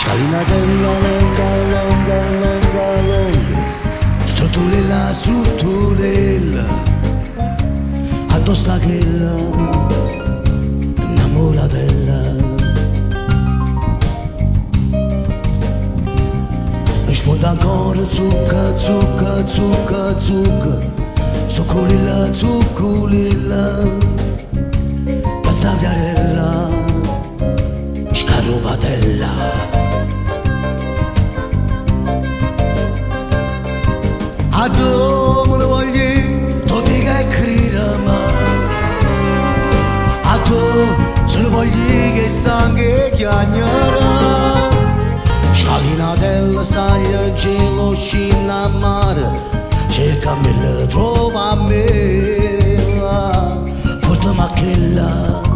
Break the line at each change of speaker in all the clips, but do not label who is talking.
Scalinatella longa, longa, longa, longa Strutturella, strutturella Addosta quella Innamoratella Mi spunta ancora zucca, zucca, zucca, zucca Zuccolilla, zuccolilla Basta viarella Scarupatella A dove lo voglio, tu ti che crema A tu se lo voglio che stanca e chiagnara Scalinatella saglia in cielo scina a mare Cercami la trova a me Portami a quella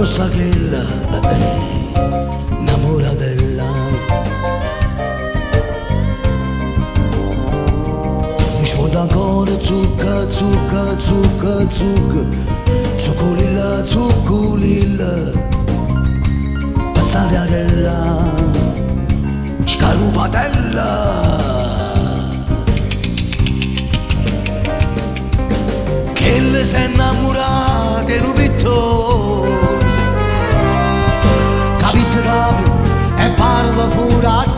addosso la chella, eh, innamoratella. Mi sfondo ancora zucca, zucca, zucca, zucca, zuccolilla, zuccolilla, pastagliarella, scarupatella. Kelle sen
furar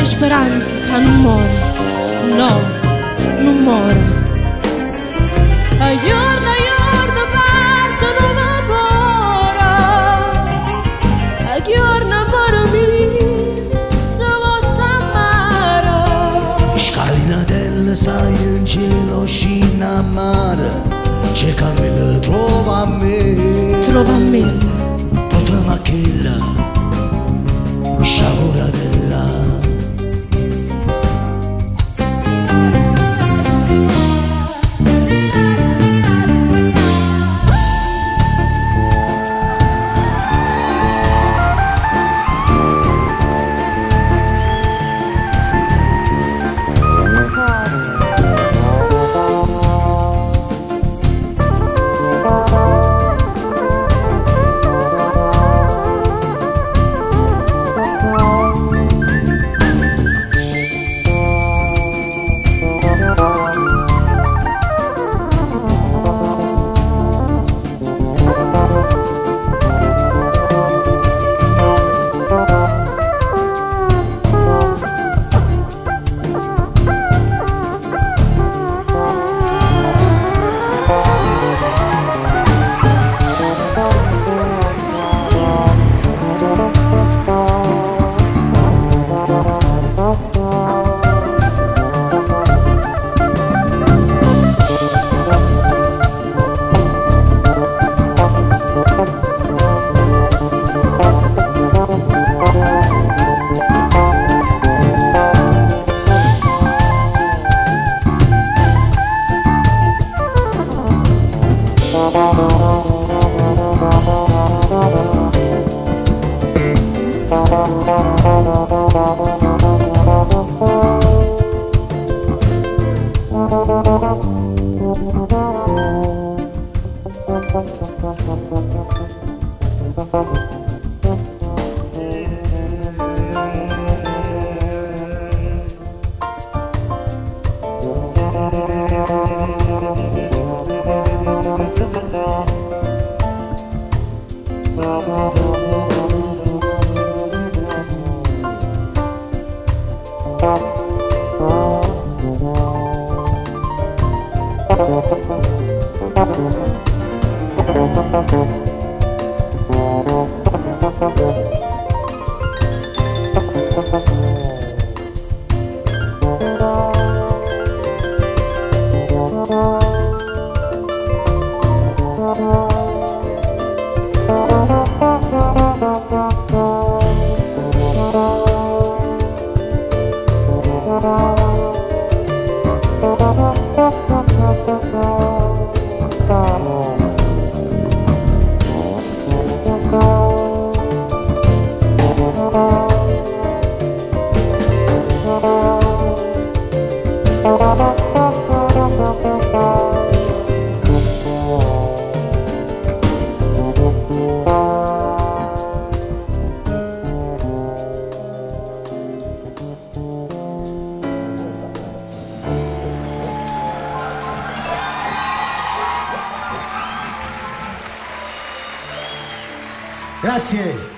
mare Terra speranza che non muore No, non muore Aiuto, aiuto, parte non amore Aiuto, amore mio Se vuoi amare
Scalinatella sai in cielo scina a mare Cercami la trova a me
Trova me
Grazie.